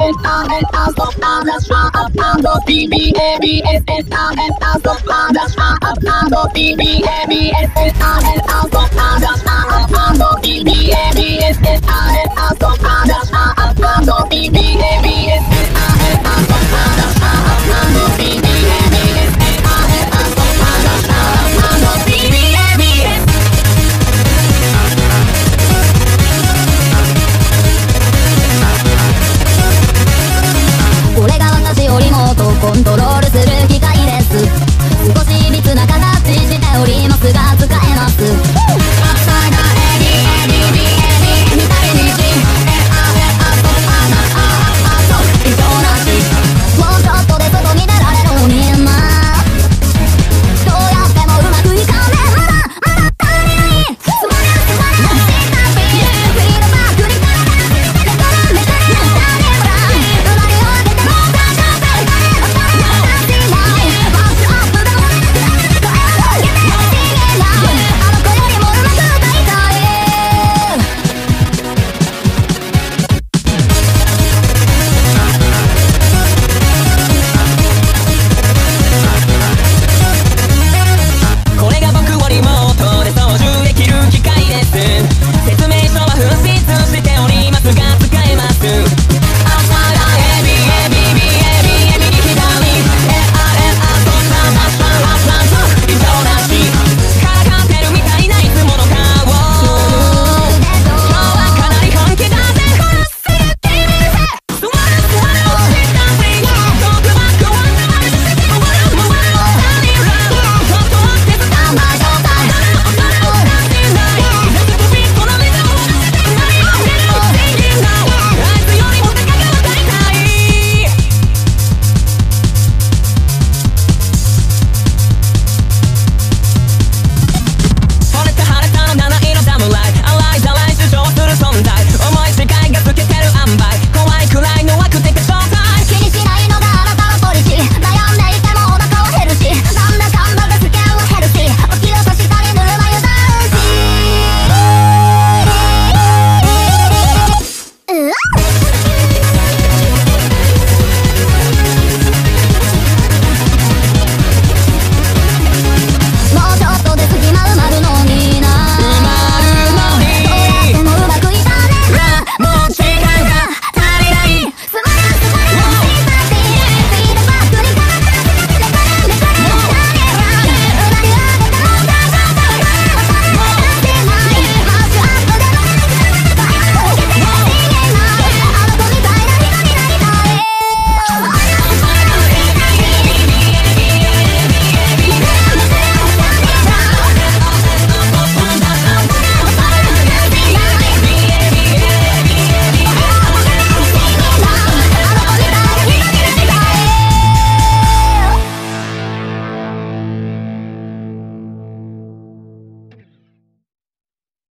Está en las topadas, rapando BBABS Está en las topadas, rapando BBABS Está en las topadas, rapando the Está